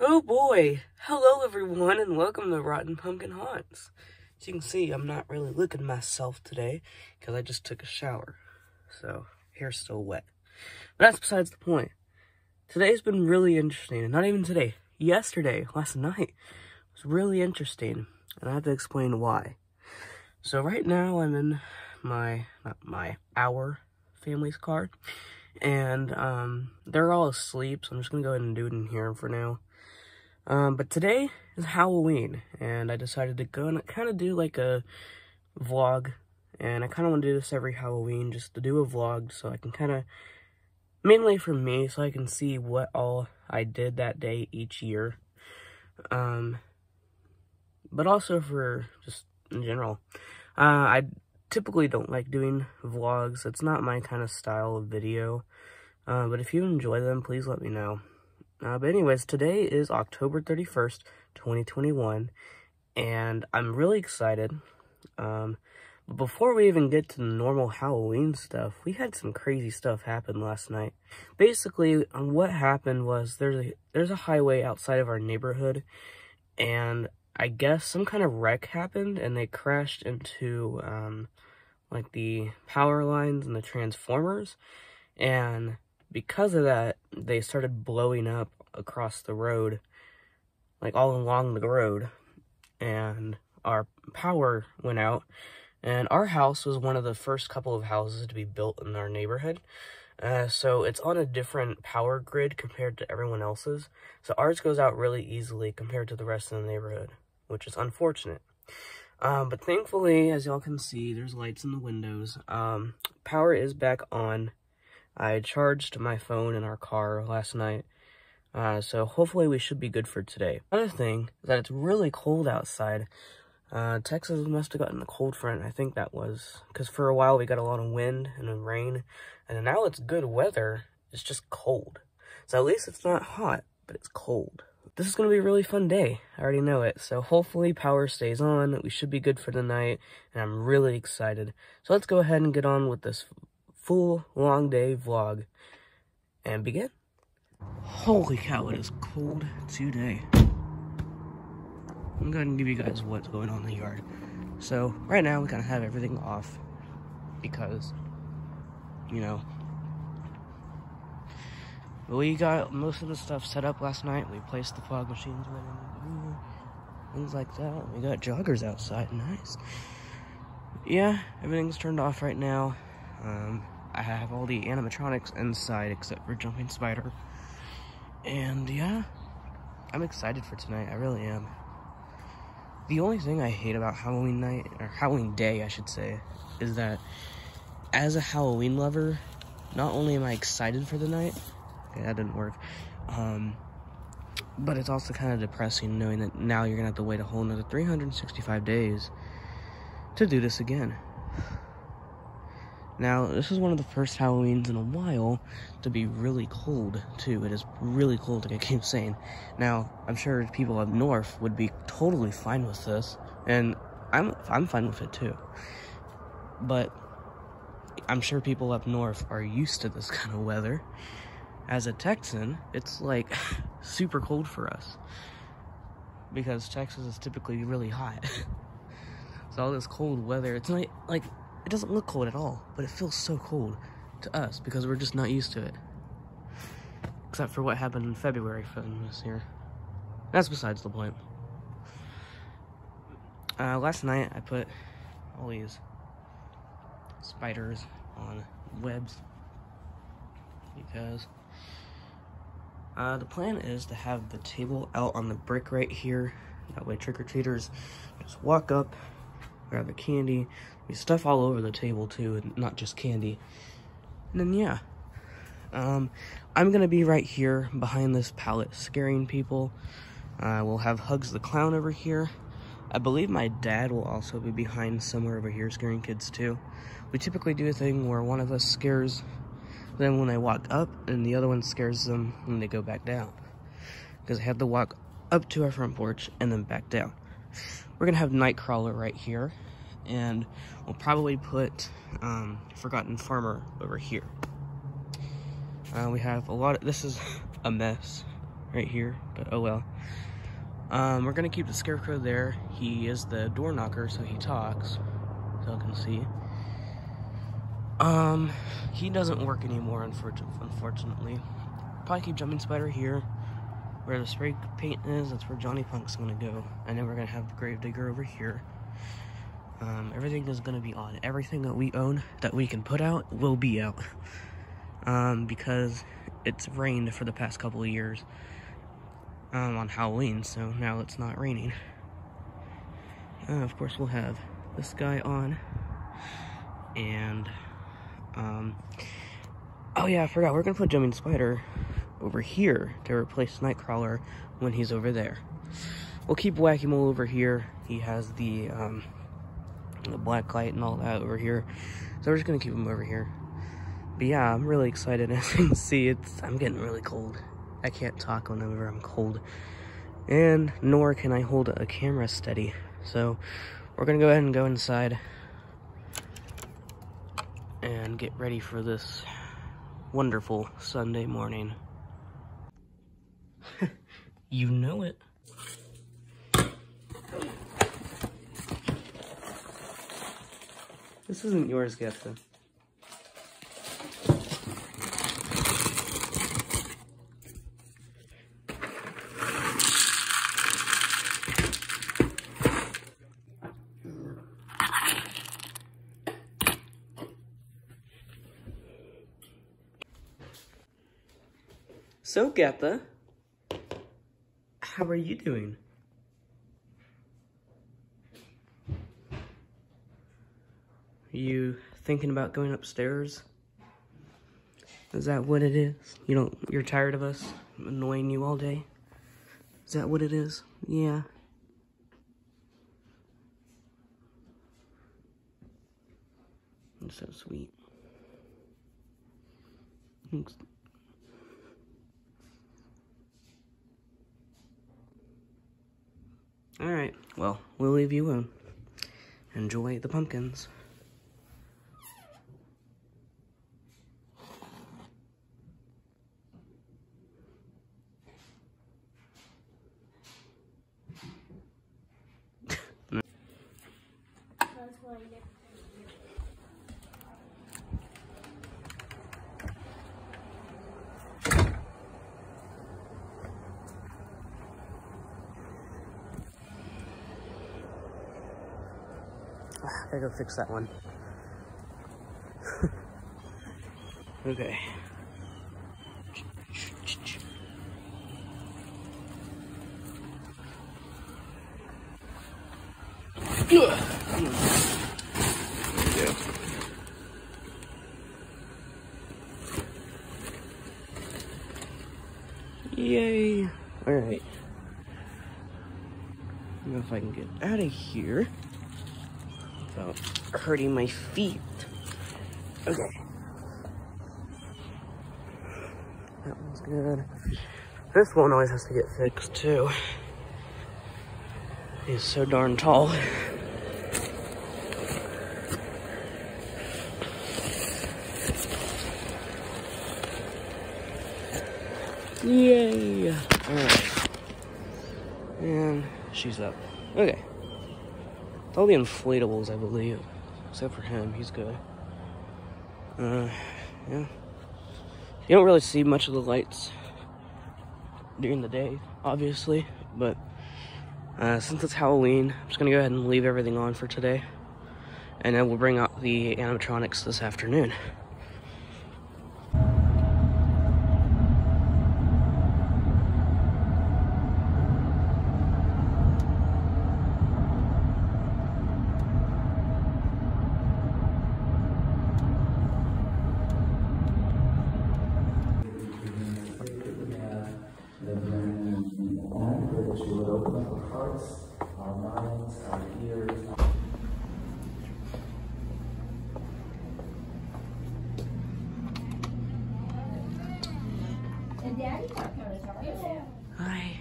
Oh boy! Hello everyone and welcome to Rotten Pumpkin Haunts. As you can see, I'm not really looking myself today because I just took a shower. So, hair's still wet. But that's besides the point. Today's been really interesting, and not even today. Yesterday, last night, was really interesting, and I have to explain why. So right now I'm in my, not my, our family's car, and um, they're all asleep, so I'm just gonna go ahead and do it in here for now. Um, but today is Halloween, and I decided to go and kind of do like a vlog, and I kind of want to do this every Halloween, just to do a vlog, so I can kind of, mainly for me, so I can see what all I did that day each year, um, but also for just in general. Uh, I typically don't like doing vlogs, it's not my kind of style of video, uh, but if you enjoy them, please let me know. Uh, but anyways, today is October 31st, 2021, and I'm really excited. Um, but before we even get to the normal Halloween stuff, we had some crazy stuff happen last night. Basically, um, what happened was there's a, there's a highway outside of our neighborhood, and I guess some kind of wreck happened, and they crashed into, um, like, the power lines and the transformers, and because of that, they started blowing up across the road, like all along the road, and our power went out. And our house was one of the first couple of houses to be built in our neighborhood. Uh, so it's on a different power grid compared to everyone else's. So ours goes out really easily compared to the rest of the neighborhood, which is unfortunate. Um, but thankfully, as y'all can see, there's lights in the windows. Um, power is back on. I charged my phone in our car last night, uh, so hopefully we should be good for today. Another thing is that it's really cold outside. Uh, Texas must have gotten a cold front, I think that was, because for a while we got a lot of wind and rain, and now it's good weather, it's just cold. So at least it's not hot, but it's cold. This is going to be a really fun day, I already know it, so hopefully power stays on, we should be good for the night, and I'm really excited. So let's go ahead and get on with this full long day vlog and begin. Holy cow, it is cold today. I'm going to give you guys what's going on in the yard. So, right now, we kind of have everything off because, you know, we got most of the stuff set up last night. We placed the fog machines right things like that. We got joggers outside, nice. Yeah, everything's turned off right now. Um, I have all the animatronics inside except for Jumping Spider. And yeah, I'm excited for tonight. I really am. The only thing I hate about Halloween night, or Halloween day, I should say, is that as a Halloween lover, not only am I excited for the night, okay, that didn't work, um, but it's also kind of depressing knowing that now you're gonna have to wait a whole another 365 days to do this again. Now, this is one of the first Halloweens in a while to be really cold, too. It is really cold, like I keep saying. Now, I'm sure people up north would be totally fine with this, and I'm, I'm fine with it, too. But I'm sure people up north are used to this kind of weather. As a Texan, it's, like, super cold for us. Because Texas is typically really hot. so all this cold weather, it's like, like it doesn't look cold at all, but it feels so cold to us because we're just not used to it. Except for what happened in February from this year. That's besides the point. Uh, last night I put all these spiders on webs because uh, the plan is to have the table out on the brick right here. That way trick-or-treaters just walk up, grab the candy, there's stuff all over the table too, and not just candy. And then yeah, um, I'm gonna be right here behind this pallet scaring people. Uh, we'll have Hugs the Clown over here. I believe my dad will also be behind somewhere over here scaring kids too. We typically do a thing where one of us scares them when they walk up and the other one scares them when they go back down. Because I have to walk up to our front porch and then back down. We're gonna have Nightcrawler right here and we'll probably put um, Forgotten Farmer over here. Uh, we have a lot of, this is a mess right here, but oh well. Um, we're gonna keep the scarecrow there. He is the door knocker, so he talks, so you can see. Um, he doesn't work anymore, unfortunately. Probably keep Jumping Spider here. Where the spray paint is, that's where Johnny Punk's gonna go. And then we're gonna have the Gravedigger over here. Um, everything is gonna be on. Everything that we own that we can put out will be out. Um, because it's rained for the past couple of years um, on Halloween, so now it's not raining. Uh, of course, we'll have this guy on, and, um, oh yeah, I forgot, we're gonna put Jumping Spider over here to replace Nightcrawler when he's over there. We'll keep Wacky Mole over here. He has the, um, the black light and all that over here. So we're just gonna keep him over here. But yeah, I'm really excited. As you can see, it's I'm getting really cold. I can't talk whenever I'm cold. And nor can I hold a camera steady. So we're gonna go ahead and go inside and get ready for this wonderful Sunday morning. You know it. This isn't yours, Gepta. So, Gepta, how are you doing? You thinking about going upstairs? Is that what it is? You don't, you're tired of us annoying you all day? Is that what it is? Yeah. So sweet. Alright, well, we'll leave you alone. Enjoy the pumpkins. I gotta go fix that one. okay. Yeah. Yay. Alright. if I can get out of here hurting my feet. Okay. That one's good. This one always has to get fixed too. He's so darn tall. Yay! Alright. And she's up. Okay. All the inflatables, I believe. Except for him, he's good. Uh, yeah. You don't really see much of the lights during the day, obviously, but uh, since it's Halloween, I'm just gonna go ahead and leave everything on for today. And then we'll bring out the animatronics this afternoon. Hi.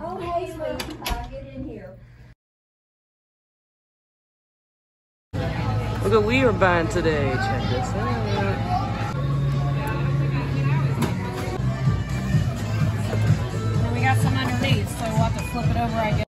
Oh, hey, sweetie. Uh, get in here. Look what we are buying today. Check this out. so we'll have to flip it over, I guess.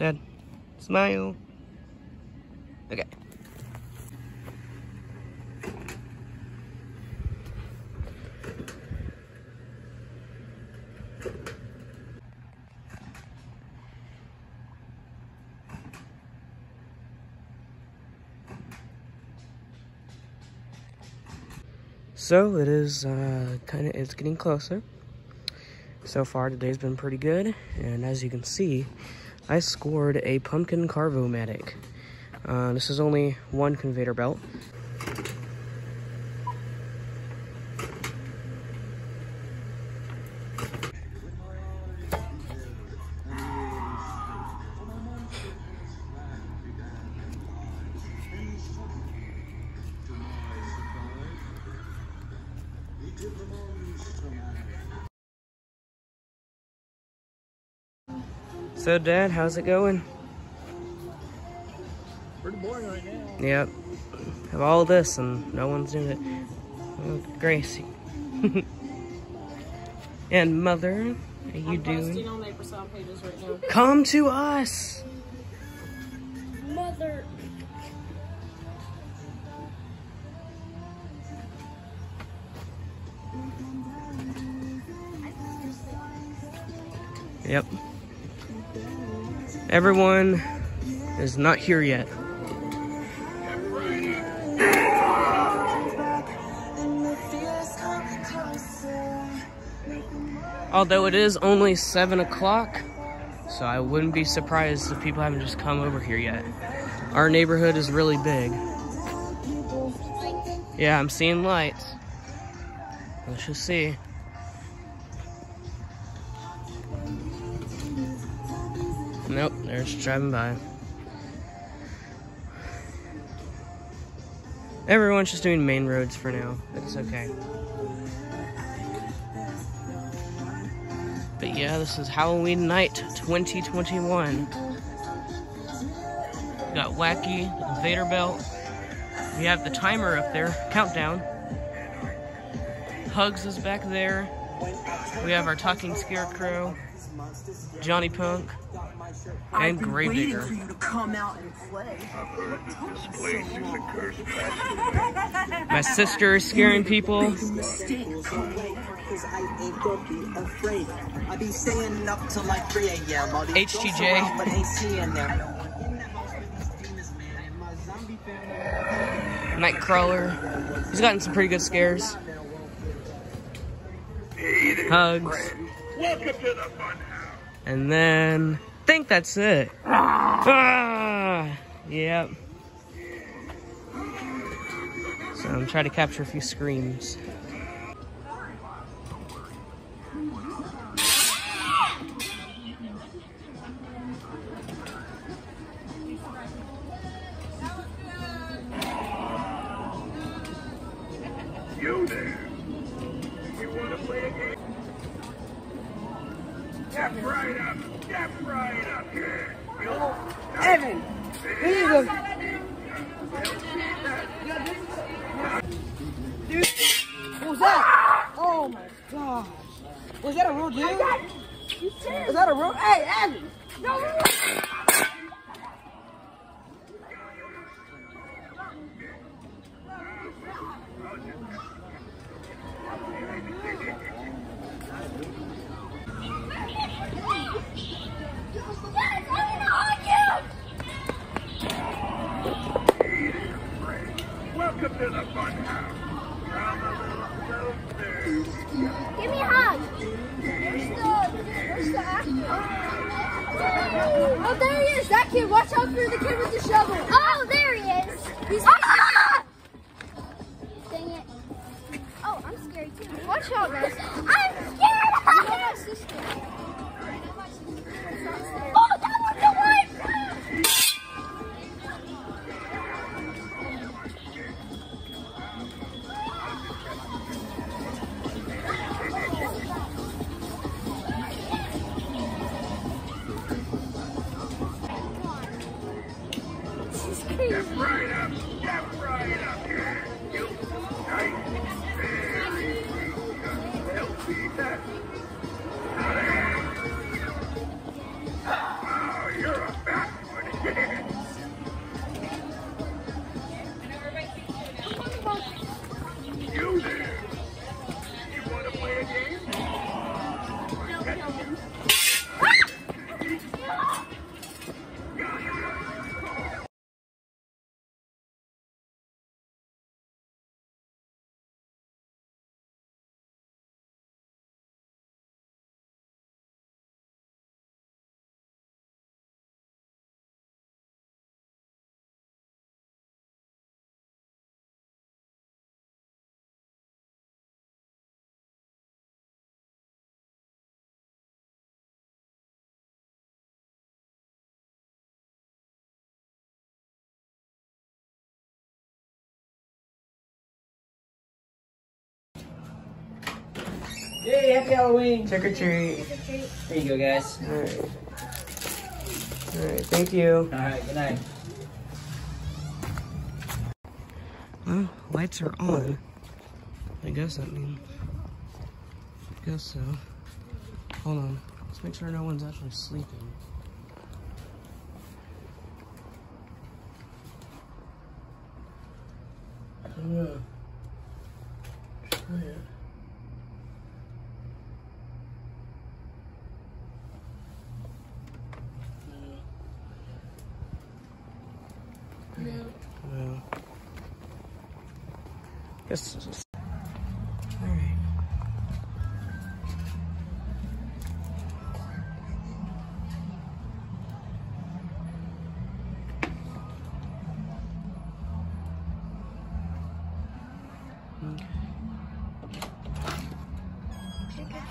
Dad, smile. Okay. So it is uh, kind of it's getting closer. So far today's been pretty good, and as you can see, I scored a pumpkin carvomatic. Uh, this is only one conveyor belt. So, Dad, how's it going? Pretty boring right now. Yep. Have all this and no one's doing it. Oh, Gracie. and Mother, how you I'm doing? on pages right now. Come to us! Mother. Yep. Everyone is not here yet. Although it is only 7 o'clock, so I wouldn't be surprised if people haven't just come over here yet. Our neighborhood is really big. Yeah, I'm seeing lights. Let's just see. Just driving by. Everyone's just doing main roads for now. It's okay. But yeah, this is Halloween night 2021. We got Wacky, Invader Belt. We have the timer up there, countdown. Hugs is back there. We have our talking scarecrow, Johnny Punk, and Gravedigger. you to come out and play. My sister is scaring people. Cause I be afraid. I be staying up till like 3 a.m. HTJ. But ain't seeing them. Nightcrawler. He's gotten some pretty good scares. Hugs. And then I think that's it. Ah, yep. So I'm trying to capture a few screams. You there? You want to play a game? Step right up. Step right up here. Evan, here you go. Dude, what was that? Oh my gosh. Was that a real dude? Was that a real? Hey, Evan! Welcome to the fun house. I'm a little. Give me a hug. Where's the, where's the actor? Oh, there he is. That kid. Watch out for the kid with the shovel. Oh, there he is. He's ah! Dang it. Oh, I'm scary too. Watch out, guys. Crazy. Right up. Step right up Yay, happy Halloween. Trick or treat. There you go, guys. Alright. Alright, thank you. All right, good night. Well, lights are on. I guess that means. I guess so. Hold on. Let's make sure no one's actually sleeping. Yeah. Try it.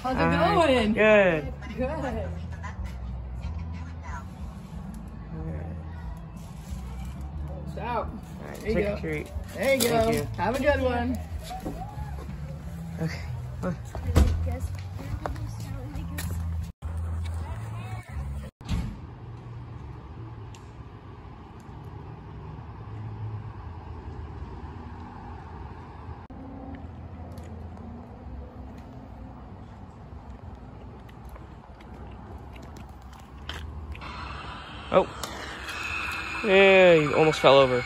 How's it going? Good. Good. Alright. Out. Alright, There you go. treat. There you go. You. Have a good one. Oh. Yeah, you almost fell over.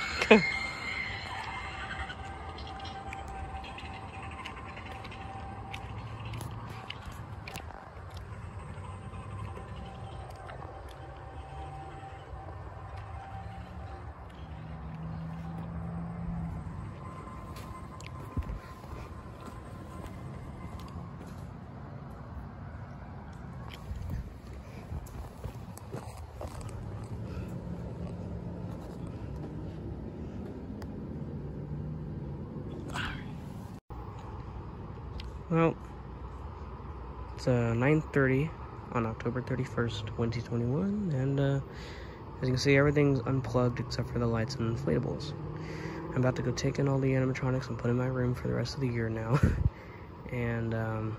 Well, it's uh, 9.30 on October 31st, 2021, and uh, as you can see, everything's unplugged except for the lights and inflatables. I'm about to go take in all the animatronics and put in my room for the rest of the year now. and um,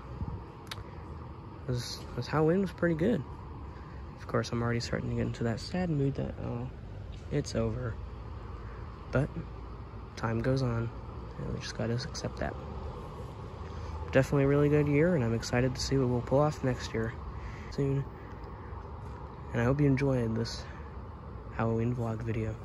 this, this Halloween was pretty good. Of course, I'm already starting to get into that sad mood that, oh, it's over. But time goes on, and we just gotta accept that. Definitely a really good year, and I'm excited to see what we'll pull off next year soon. And I hope you enjoyed this Halloween vlog video.